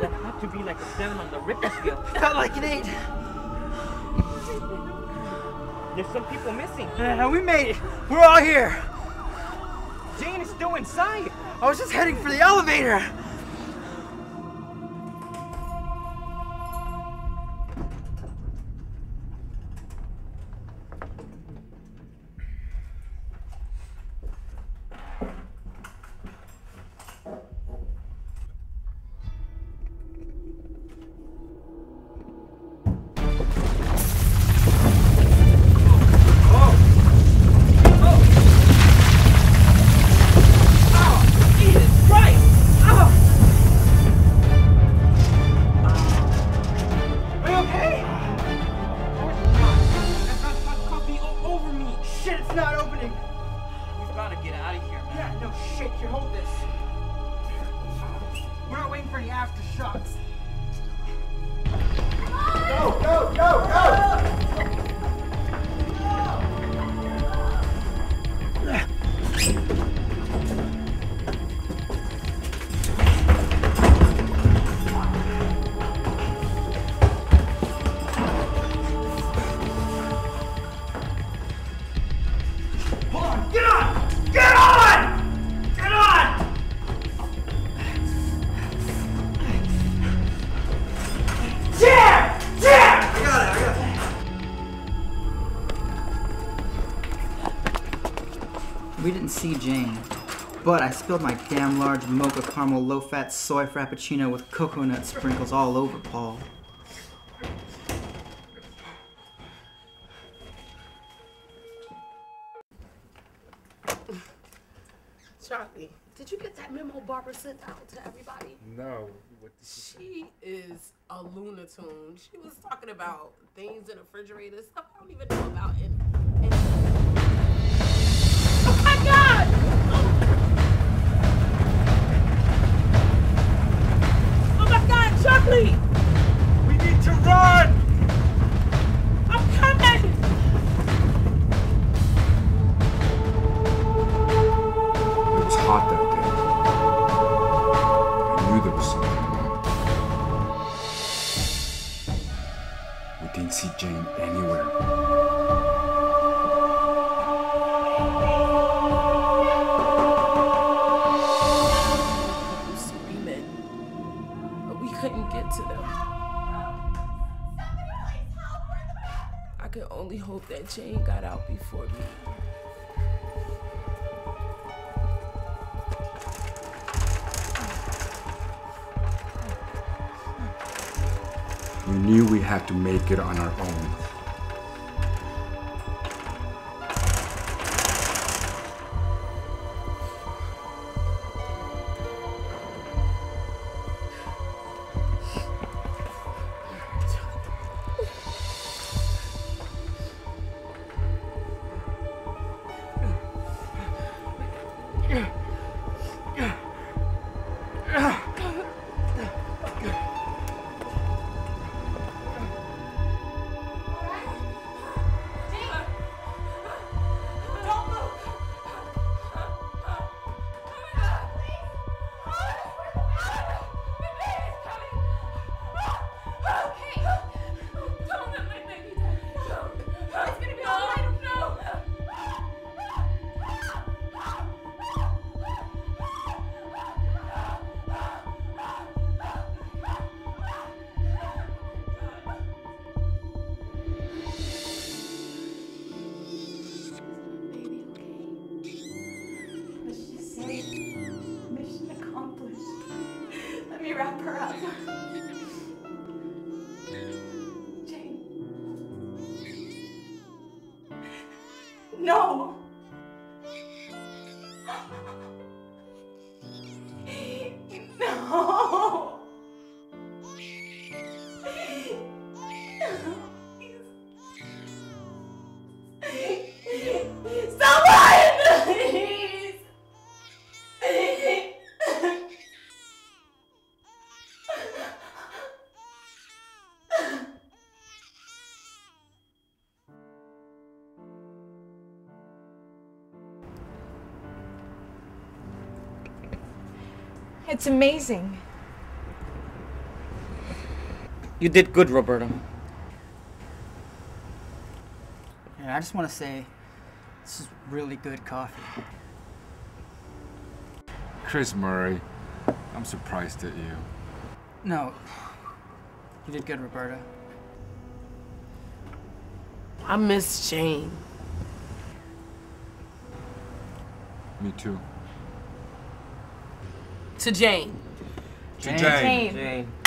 that had to be like a seven on the Richter scale. Felt like an eight. There's some people missing. Uh, we made it. We're all here. Jane is still inside. I was just heading for the elevator. aftershocks. Go, go, go! We didn't see Jane, but I spilled my damn large mocha caramel low-fat soy frappuccino with coconut sprinkles all over Paul. Charlie, did you get that memo Barbara sent out to everybody? No. She is a lunatune. She was talking about things in the refrigerator, stuff I don't even know about. And, and that Jane got out before me. We knew we had to make it on our own. No! It's amazing. You did good, Roberta. And I just want to say, this is really good coffee. Chris Murray, I'm surprised at you. No, you did good, Roberta. I miss Jane. Me too. To Jane. To Jane. Jane. Jane.